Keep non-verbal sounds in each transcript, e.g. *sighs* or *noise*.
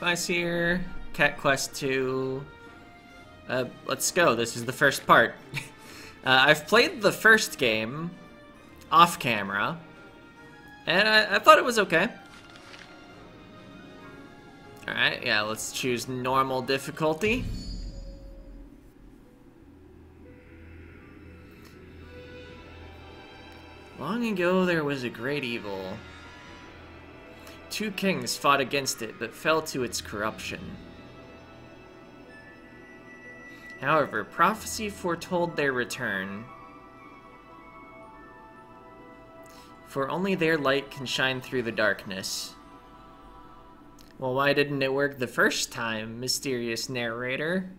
Spice here. Cat Quest 2. Uh, let's go. This is the first part. *laughs* uh, I've played the first game off camera, and I, I thought it was okay. Alright, yeah, let's choose normal difficulty. Long ago there was a great evil. Two kings fought against it, but fell to its corruption. However, prophecy foretold their return. For only their light can shine through the darkness. Well, why didn't it work the first time, mysterious narrator?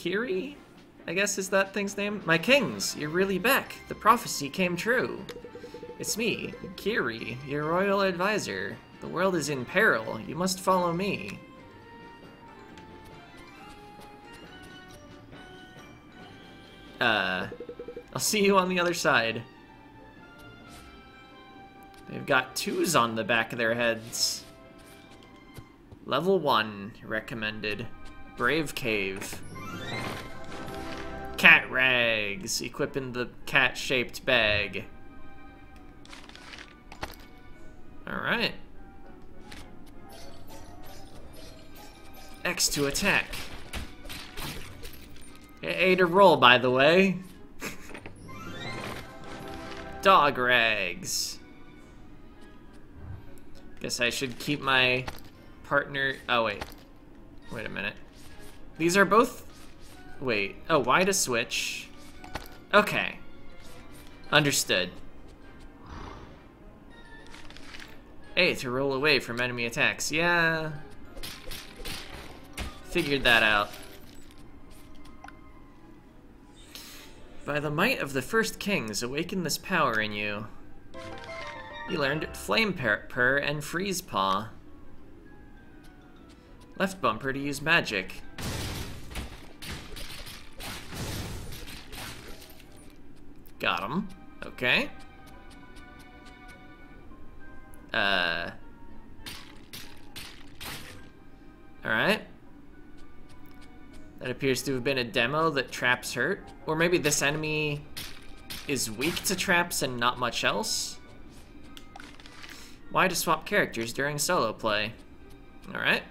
Kiri? I guess is that thing's name? My kings, you're really back. The prophecy came true. It's me, Kiri, your royal advisor. The world is in peril. You must follow me. Uh, I'll see you on the other side. They've got twos on the back of their heads. Level 1, recommended. Brave Cave. Rags, equipping the cat-shaped bag. Alright. X to attack. A to roll, by the way. *laughs* Dog rags. Guess I should keep my partner... Oh, wait. Wait a minute. These are both... Wait. Oh, why to switch? Okay. Understood. A, to roll away from enemy attacks. Yeah. Figured that out. By the might of the First Kings, awaken this power in you. You learned Flame Purr and Freeze Paw. Left bumper to use magic. Got him. Okay. Uh. Alright. That appears to have been a demo that traps hurt. Or maybe this enemy is weak to traps and not much else? Why to swap characters during solo play? Alright.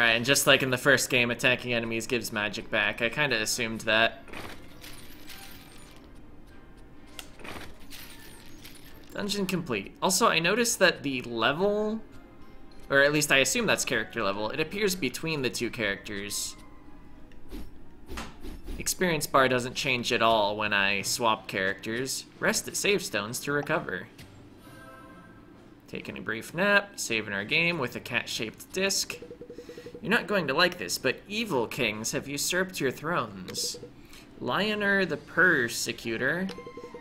Alright, and just like in the first game, attacking enemies gives magic back. I kind of assumed that. Dungeon complete. Also, I noticed that the level, or at least I assume that's character level, it appears between the two characters. Experience bar doesn't change at all when I swap characters. Rest at save stones to recover. Taking a brief nap, saving our game with a cat-shaped disc. You're not going to like this, but evil kings have usurped your thrones. Lioner the Persecutor,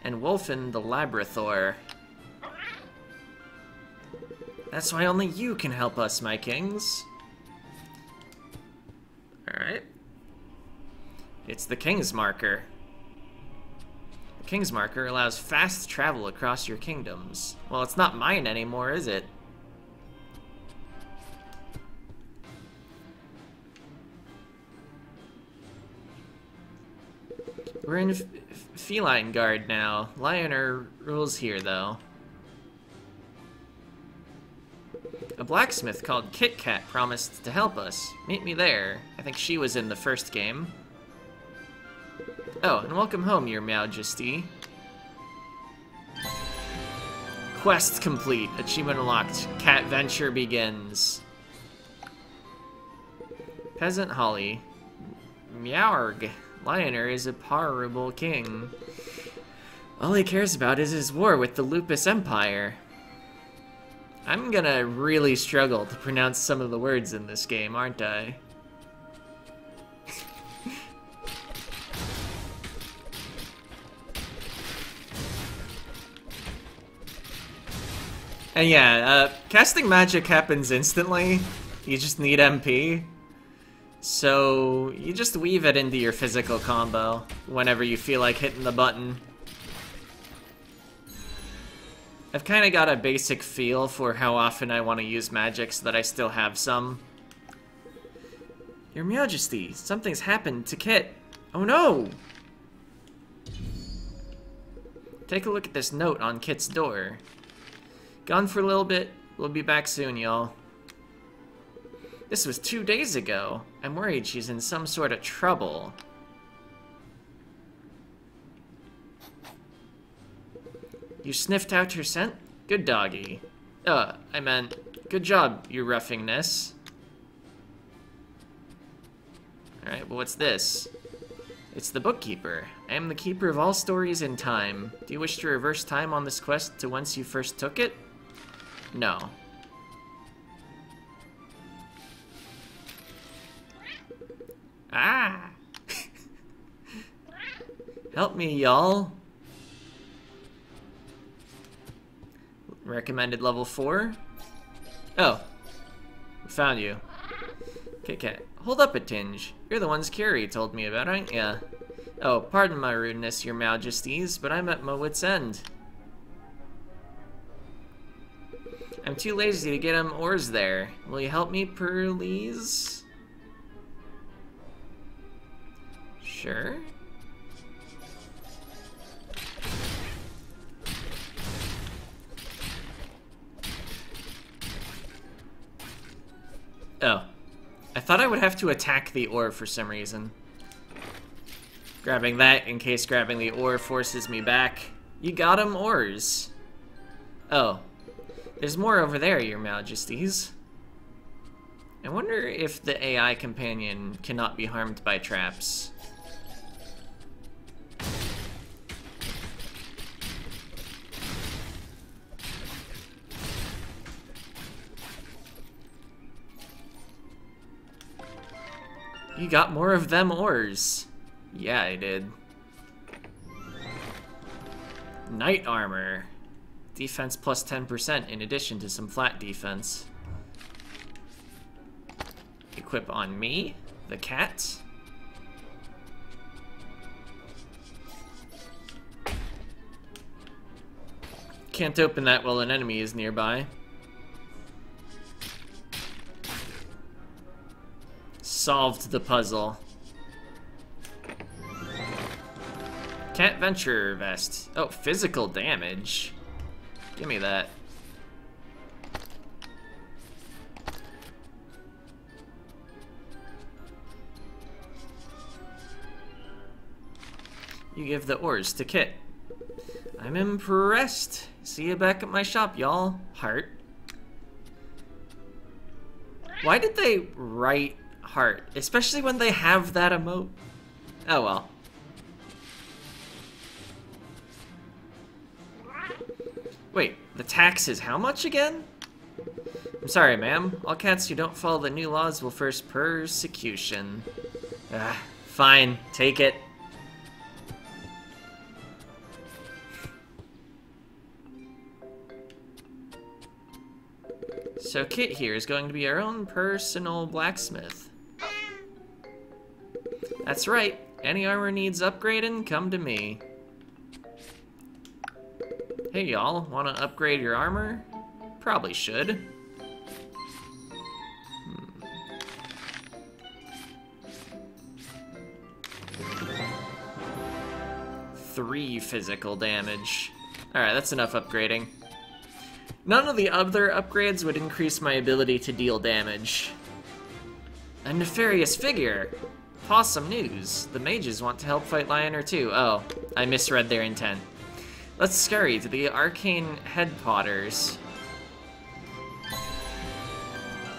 and Wolfen the Labrathor. That's why only you can help us, my kings. Alright. It's the King's Marker. The King's Marker allows fast travel across your kingdoms. Well, it's not mine anymore, is it? We're in Felingard now. Lioner rules here, though. A blacksmith called Kit Kat promised to help us. Meet me there. I think she was in the first game. Oh, and welcome home, your majesty. Quest complete. Achievement unlocked. Catventure begins. Peasant Holly. Meowarg. Lioner is a parable king. All he cares about is his war with the Lupus Empire. I'm gonna really struggle to pronounce some of the words in this game, aren't I? and yeah, uh, casting magic happens instantly. You just need MP. So you just weave it into your physical combo whenever you feel like hitting the button. I've kind of got a basic feel for how often I want to use magic so that I still have some. Your Majesty, something's happened to Kit. Oh no! Take a look at this note on Kit's door. Gone for a little bit. We'll be back soon, y'all. This was two days ago. I'm worried she's in some sort of trouble. You sniffed out her scent? Good doggy. Uh, I meant, good job, you roughingness. Alright, well what's this? It's the bookkeeper. I am the keeper of all stories in time. Do you wish to reverse time on this quest to whence you first took it? No. Ah! Help me, y'all. Recommended level 4? Oh. Found you. Kit Kat. Hold up a tinge. You're the ones Kiri told me about, aren't ya? Oh, pardon my rudeness, your majesties, but I'm at my wit's end. I'm too lazy to get them ores there. Will you help me, please? Sure. Oh. I thought I would have to attack the ore for some reason. Grabbing that in case grabbing the ore forces me back. You got him, ores. Oh. There's more over there, your majesties. I wonder if the AI companion cannot be harmed by traps. You got more of them ores. Yeah, I did. Knight armor. Defense plus 10% in addition to some flat defense. Equip on me, the cat. Can't open that while an enemy is nearby. Solved the puzzle. Can't venture vest. Oh, physical damage. Give me that. You give the ores to Kit. I'm impressed. See you back at my shop, y'all. Heart. Why did they write heart, especially when they have that emote. Oh well. Wait, the tax is how much again? I'm sorry, ma'am. All cats who don't follow the new laws will first persecution. Ah, fine, take it. So Kit here is going to be our own personal blacksmith. That's right. Any armor needs upgrading, come to me. Hey y'all, wanna upgrade your armor? Probably should. Hmm. Three physical damage. Alright, that's enough upgrading. None of the other upgrades would increase my ability to deal damage. A nefarious figure! Awesome news. The mages want to help fight Lioner too. Oh, I misread their intent. Let's scurry to the arcane Head Potters.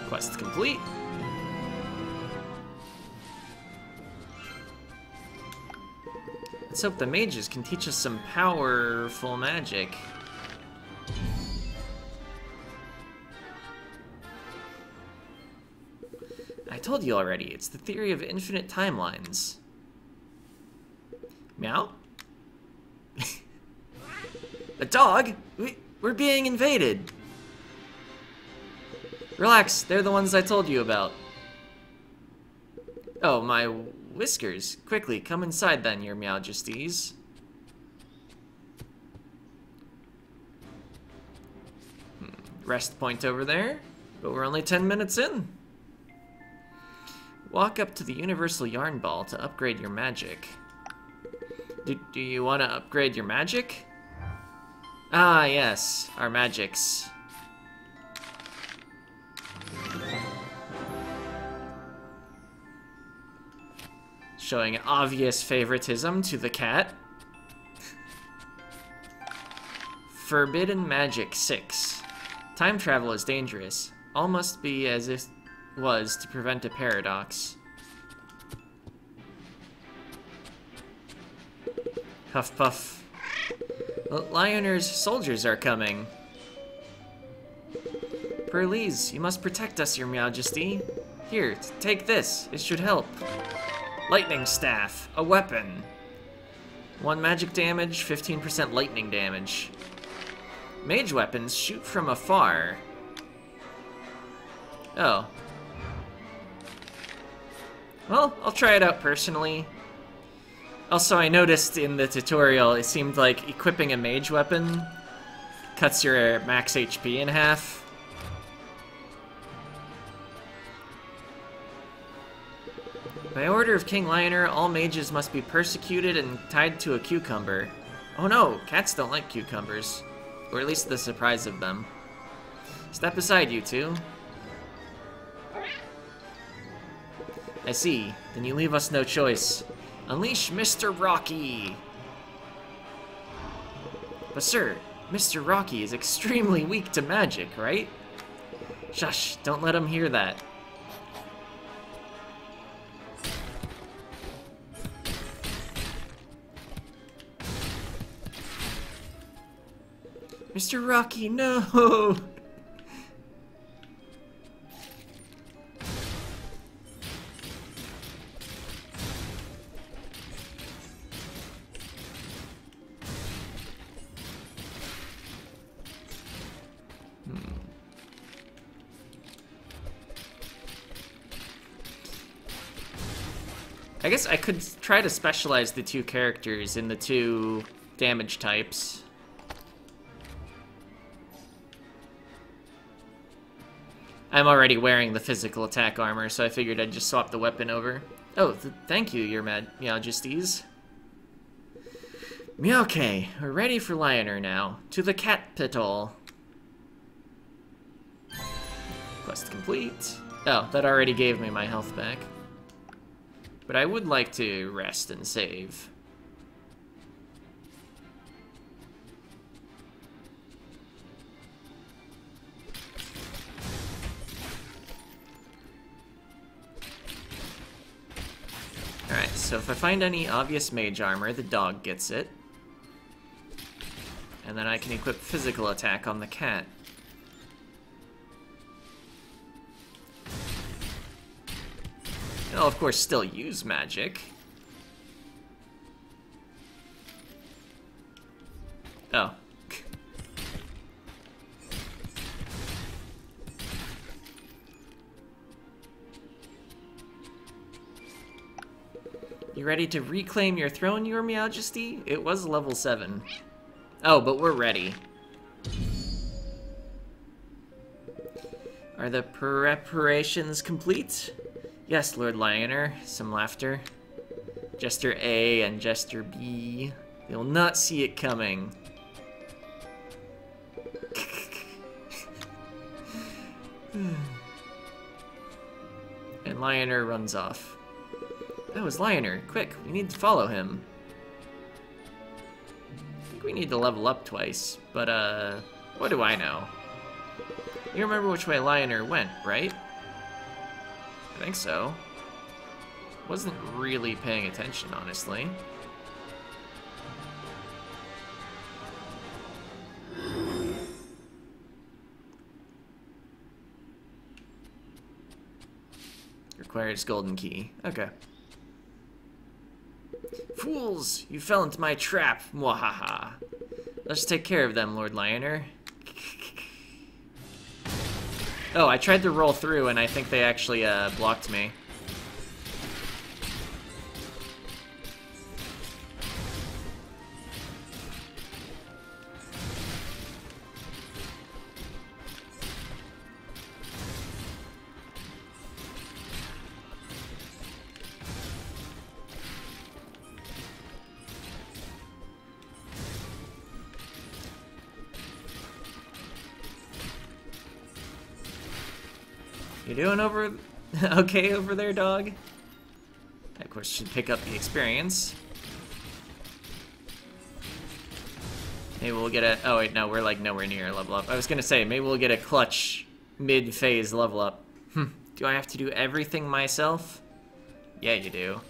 Quest complete. Let's hope the mages can teach us some powerful magic. Told you already, it's the theory of infinite timelines. Meow? *laughs* A dog? We, we're being invaded. Relax, they're the ones I told you about. Oh, my whiskers. Quickly, come inside then, your majesties. Hmm, rest point over there, but we're only 10 minutes in. Walk up to the Universal Yarn Ball to upgrade your magic. Do, do you want to upgrade your magic? Ah, yes, our magics. Showing obvious favoritism to the cat. Forbidden Magic 6. Time travel is dangerous. All must be as it was to prevent a paradox. Huff puff. Lioner's soldiers are coming. Perlise, you must protect us, your majesty. Here, take this. It should help. Lightning Staff, a weapon. One magic damage, 15% lightning damage. Mage weapons shoot from afar. Oh. Well, I'll try it out personally. Also, I noticed in the tutorial, it seemed like equipping a mage weapon cuts your max HP in half. By order of King Lioner, all mages must be persecuted and tied to a cucumber. Oh no, cats don't like cucumbers. Or at least the surprise of them. Step aside, you two. I see. Then you leave us no choice. Unleash Mr. Rocky! But sir, Mr. Rocky is extremely weak to magic, right? Shush, don't let him hear that. Mr. Rocky, no! *laughs* guess I could try to specialize the two characters in the two damage types. I'm already wearing the physical attack armor, so I figured I'd just swap the weapon over. Oh, th thank you, your mad majesties. Okay, we're ready for Lioner now. To the capital. Quest complete. Oh, that already gave me my health back. But I would like to rest and save. Alright, so if I find any obvious mage armor, the dog gets it. And then I can equip physical attack on the cat. I'll of course still use magic. Oh. You ready to reclaim your throne, your majesty? It was level 7. Oh, but we're ready. Are the preparations complete? Yes, Lord Lioner. Some laughter. Jester A and Jester B. They'll not see it coming. *sighs* and Lioner runs off. That was Lioner. Quick, we need to follow him. I think we need to level up twice, but uh, what do I know? You remember which way Lioner went, right? I think so. Wasn't really paying attention, honestly. Requires golden key. Okay. Fools! You fell into my trap! Mwahaha. Let's take care of them, Lord Lioner. *laughs* Oh, I tried to roll through and I think they actually uh, blocked me. You doing over *laughs* okay over there, dog? Of course, should pick up the experience. Maybe we'll get a... Oh, wait, no, we're, like, nowhere near level up. I was gonna say, maybe we'll get a clutch mid-phase level up. Hmm. Do I have to do everything myself? Yeah, you do.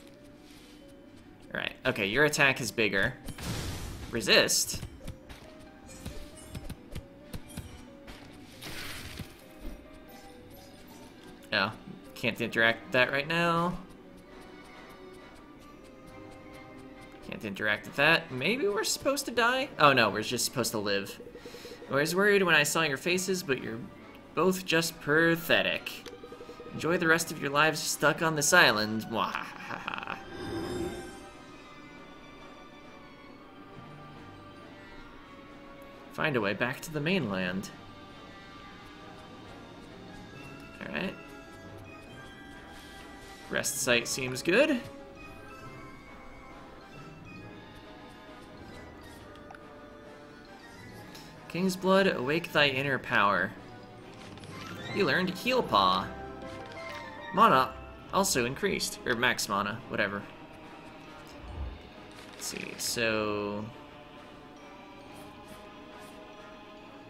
Alright, okay, your attack is bigger. Resist? Oh, can't interact with that right now. Can't interact with that. Maybe we're supposed to die? Oh no, we're just supposed to live. I was worried when I saw your faces, but you're both just pathetic. Enjoy the rest of your lives stuck on this island. Mwahaha. Find a way back to the mainland. Rest site seems good. King's Blood, awake thy inner power. You learned Heal Paw. Mana also increased, or max mana, whatever. Let's see, so...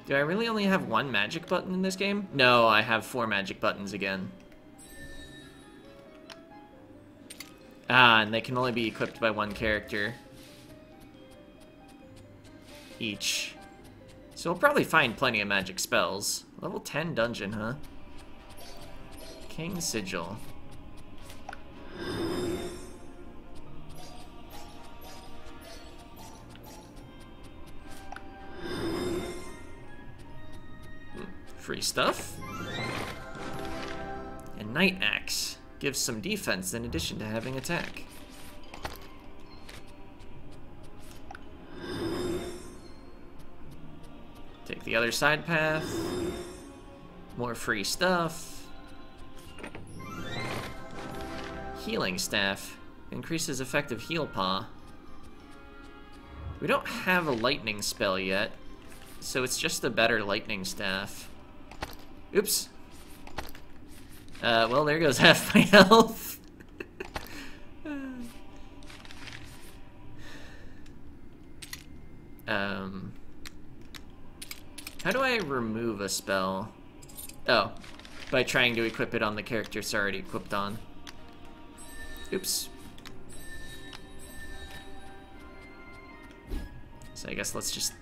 Do I really only have one magic button in this game? No, I have four magic buttons again. Ah, and they can only be equipped by one character. Each. So we'll probably find plenty of magic spells. Level 10 dungeon, huh? King Sigil. Free stuff. And Knight Axe. Gives some defense in addition to having attack. Take the other side path. More free stuff. Healing Staff. Increases effective heal paw. We don't have a lightning spell yet, so it's just a better lightning staff. Oops. Uh, well, there goes *laughs* half my health. um, how do I remove a spell? Oh, by trying to equip it on the character it's already equipped on. Oops. So I guess let's just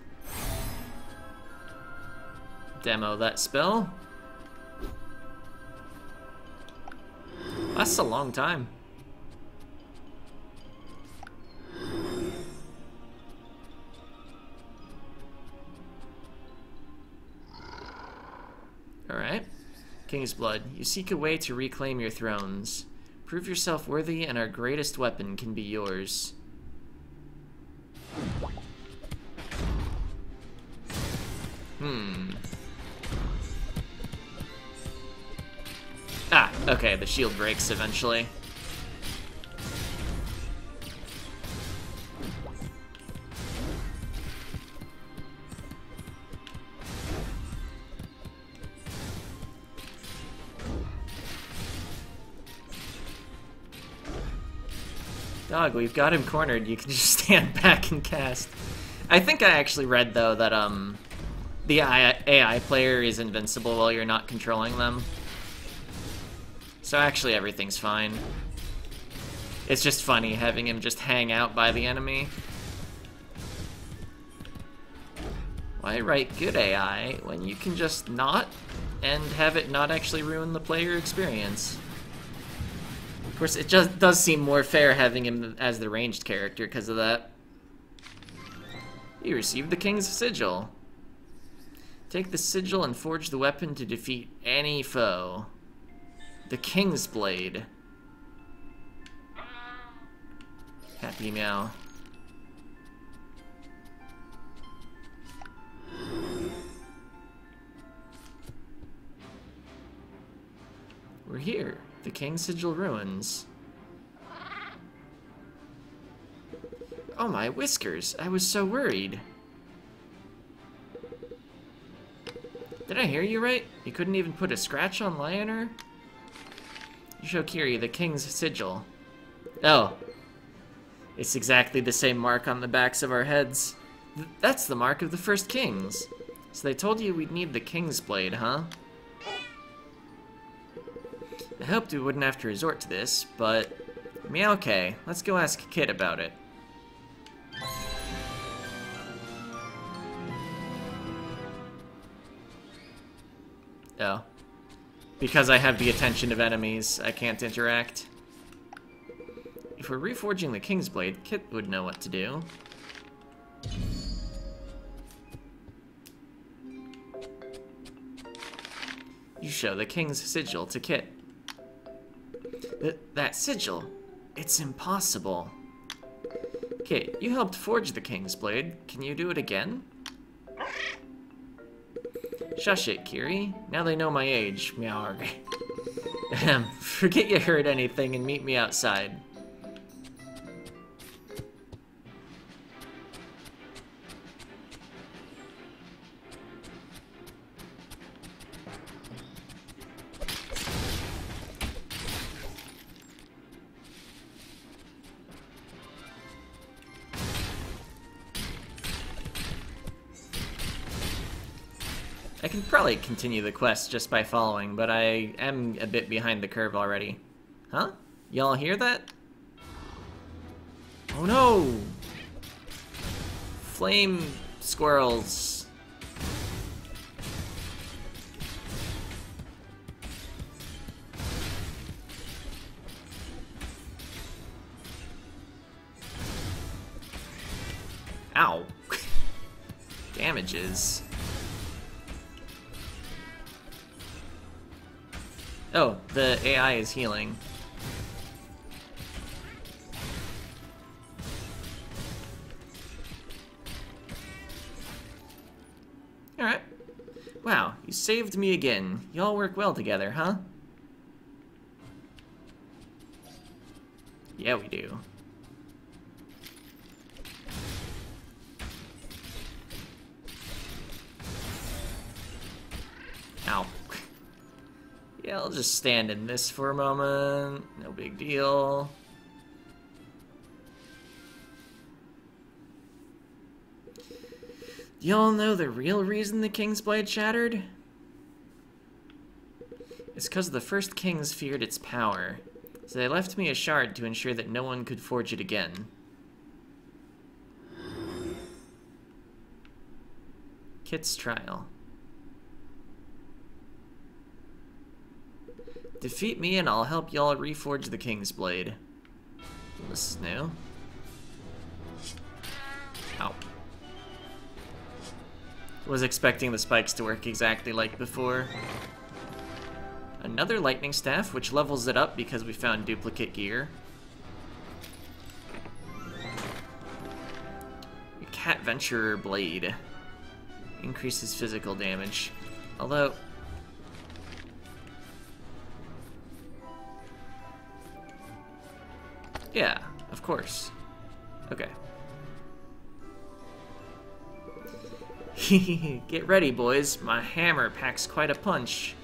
demo that spell. That's a long time. Alright. King's Blood. You seek a way to reclaim your thrones. Prove yourself worthy and our greatest weapon can be yours. Hmm. Okay, the shield breaks eventually. Dog, we've got him cornered. You can *laughs* just stand back and cast. I think I actually read, though, that um, the AI player is invincible while you're not controlling them. So actually everything's fine. It's just funny having him just hang out by the enemy. Why write good AI when you can just not and have it not actually ruin the player experience? Of course, it just does seem more fair having him as the ranged character because of that. You received the King's Sigil. Take the sigil and forge the weapon to defeat any foe. The King's Blade. Happy meow. We're here, the King's Sigil Ruins. Oh my whiskers, I was so worried. Did I hear you right? You couldn't even put a scratch on Lioner? Kiri, the King's Sigil. Oh. It's exactly the same mark on the backs of our heads. Th that's the mark of the first kings. So they told you we'd need the King's Blade, huh? I hoped we wouldn't have to resort to this, but... Meow okay, let's go ask Kit about it. Oh. Because I have the attention of enemies, I can't interact. If we're reforging the King's Blade, Kit would know what to do. You show the King's Sigil to Kit. Th that sigil, it's impossible. Kit, you helped forge the King's Blade. Can you do it again? Shush it, Kiri. Now they know my age. Meow. *laughs* Forget you heard anything and meet me outside. I can probably continue the quest just by following, but I am a bit behind the curve already. Huh? Y'all hear that? Oh no! Flame squirrels. Oh, the AI is healing. Alright. Wow, you saved me again. Y'all work well together, huh? Yeah, we do. I'll just stand in this for a moment. No big deal. Y'all know the real reason the King's Blade shattered? It's because the first kings feared its power, so they left me a shard to ensure that no one could forge it again. Kit's trial. Defeat me and I'll help y'all reforge the King's Blade. This is new. Ow. Was expecting the spikes to work exactly like before. Another lightning staff, which levels it up because we found duplicate gear. Cat Venturer Blade. Increases physical damage. Although, Yeah, of course. Okay. *laughs* Get ready, boys. My hammer packs quite a punch.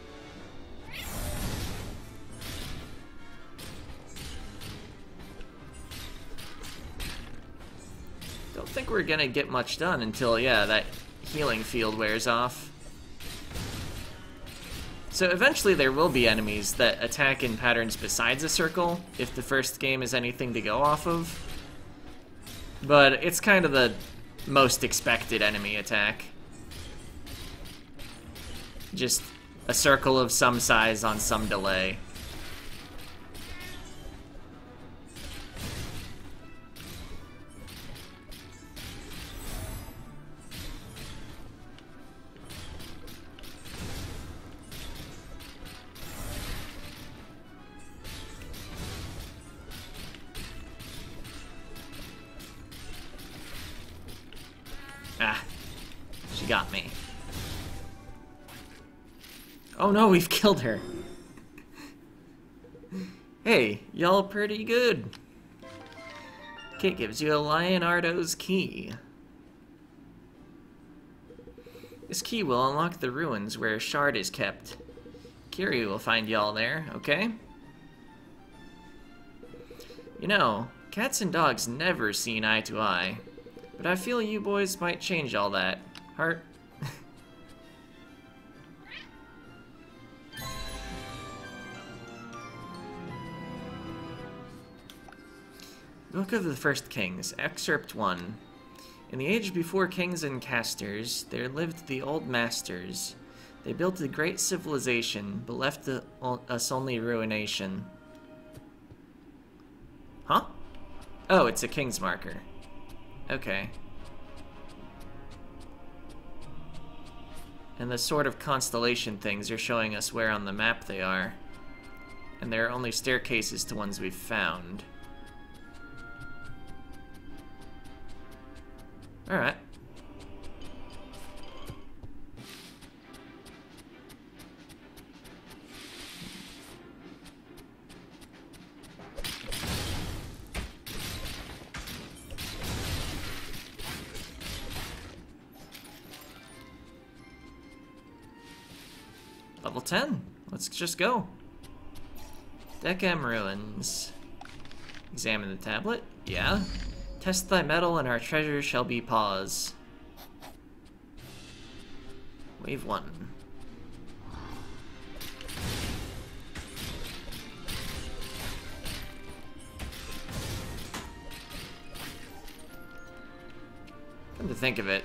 Don't think we're gonna get much done until, yeah, that healing field wears off. So eventually there will be enemies that attack in patterns besides a circle, if the first game is anything to go off of. But it's kind of the most expected enemy attack. Just a circle of some size on some delay. No, we've killed her. Hey, y'all pretty good. Kit gives you a Leonardo's key. This key will unlock the ruins where Shard is kept. Kiri will find y'all there, okay? You know, cats and dogs never seen eye to eye. But I feel you boys might change all that. Heart? Book of the First Kings, Excerpt 1. In the age before kings and casters, there lived the old masters. They built a great civilization, but left us only ruination. Huh? Oh, it's a king's marker. Okay. And the sort of constellation things are showing us where on the map they are. And there are only staircases to ones we've found. Alright. Level 10. Let's just go. Deckham Ruins. Examine the tablet. Yeah. Test thy metal and our treasure shall be pause. Wave 1. Come to think of it,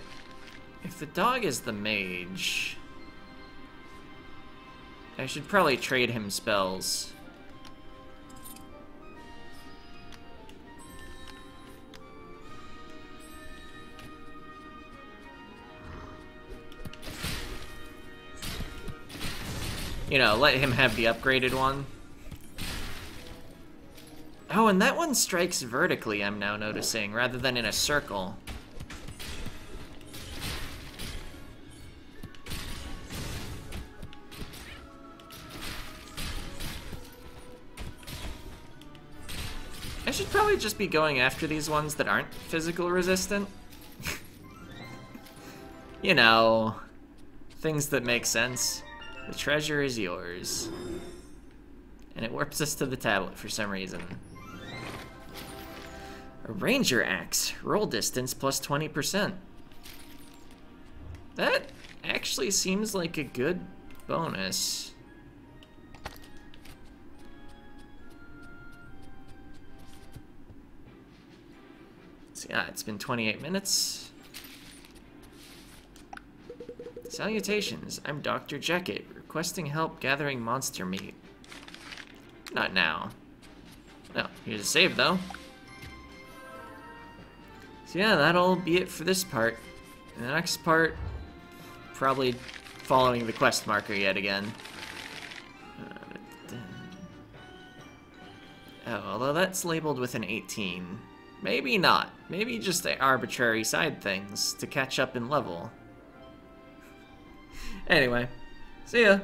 if the dog is the mage, I should probably trade him spells. You know, let him have the upgraded one. Oh, and that one strikes vertically, I'm now noticing, rather than in a circle. I should probably just be going after these ones that aren't physical resistant. *laughs* you know, things that make sense. The treasure is yours. And it warps us to the tablet for some reason. A ranger axe. Roll distance plus 20%. That actually seems like a good bonus. So yeah, it's been 28 minutes. Salutations, I'm Dr. Jacket, requesting help gathering monster meat. Not now. No, here's a save though. So yeah, that'll be it for this part. In the next part, probably following the quest marker yet again. Uh, oh, although that's labeled with an 18. Maybe not. Maybe just the arbitrary side things to catch up in level. *laughs* anyway, See ya.